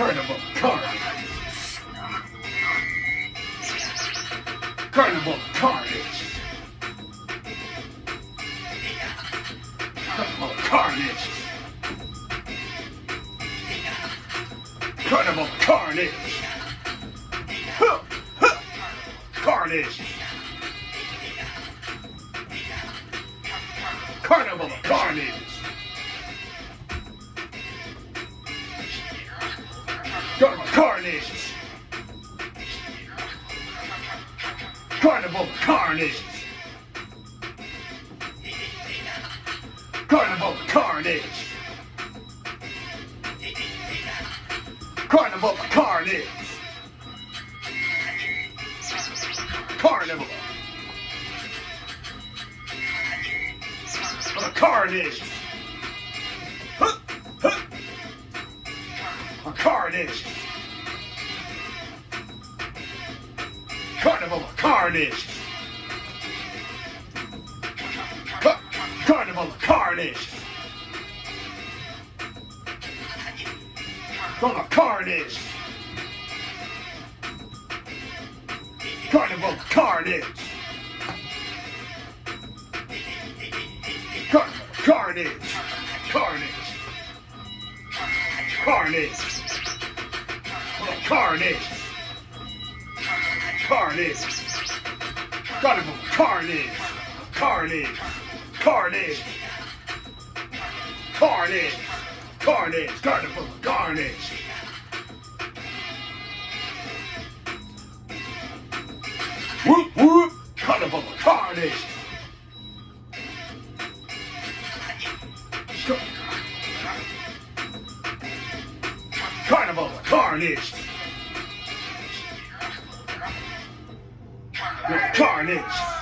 Carnival Carnage. Carnival Carnage. Carnival Carnage. Huh, huh. Carnage. Carnival Carnage. Carnival Carnage. Carnival of Carnage. Carnival of Carnage. Carnival of Carnage. Carnival. of Carnage. Huh, carnage. Carnival of carnage. Ca- Carnival of carnage. From a carnage. Carnival carnage. Of carnage. Carnage. Carnage. Carnage. Carnage. Carnival carnage. Carnage. Carnage. Carnage. Carnage. Carnival carnage. Whoop whoop. Carnival carnage. Car- Carnival carnage. Carnage.